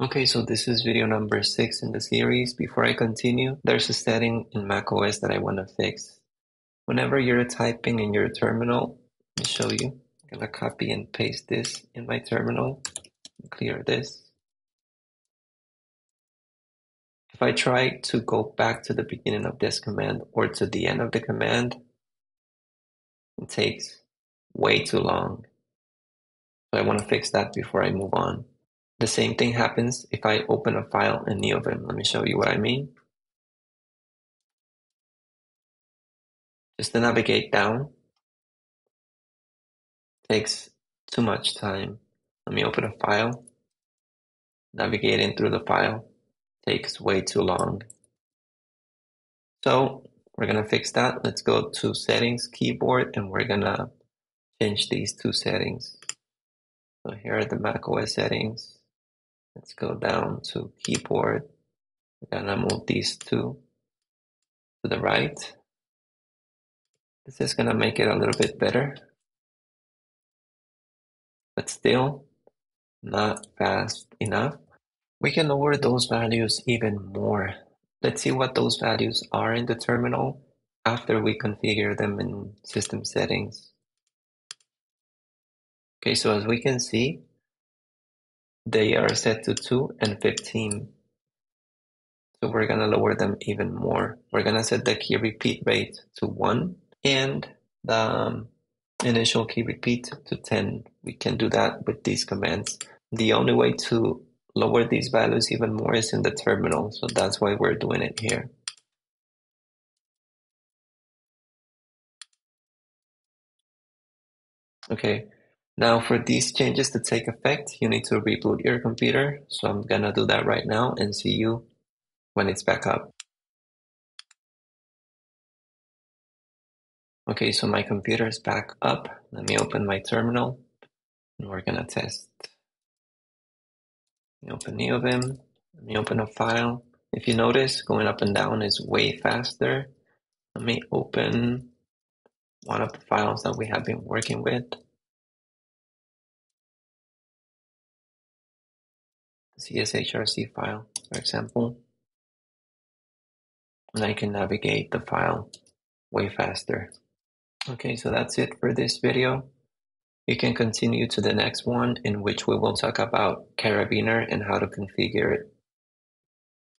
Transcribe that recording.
Okay, so this is video number six in the series. Before I continue, there's a setting in macOS that I want to fix. Whenever you're typing in your terminal, let me show you. I'm gonna copy and paste this in my terminal, clear this. If I try to go back to the beginning of this command or to the end of the command, it takes way too long. So I want to fix that before I move on. The same thing happens if I open a file in NeoVim. Let me show you what I mean. Just to navigate down takes too much time. Let me open a file. Navigating through the file takes way too long. So we're gonna fix that. Let's go to settings keyboard and we're gonna change these two settings. So here are the macOS settings. Let's go down to keyboard. We're gonna move these two to the right. This is gonna make it a little bit better, but still not fast enough. We can lower those values even more. Let's see what those values are in the terminal after we configure them in system settings. Okay, so as we can see, they are set to 2 and 15. So we're going to lower them even more. We're going to set the key repeat rate to 1 and the um, initial key repeat to 10. We can do that with these commands. The only way to lower these values even more is in the terminal. So that's why we're doing it here. Okay, now for these changes to take effect, you need to reboot your computer. So I'm gonna do that right now and see you when it's back up. Okay, so my computer is back up. Let me open my terminal and we're gonna test. Let me open NeoVim. Let me open a file. If you notice, going up and down is way faster. Let me open one of the files that we have been working with. ZSHRC file, for example, and I can navigate the file way faster. Okay, so that's it for this video. You can continue to the next one in which we will talk about Karabiner and how to configure it.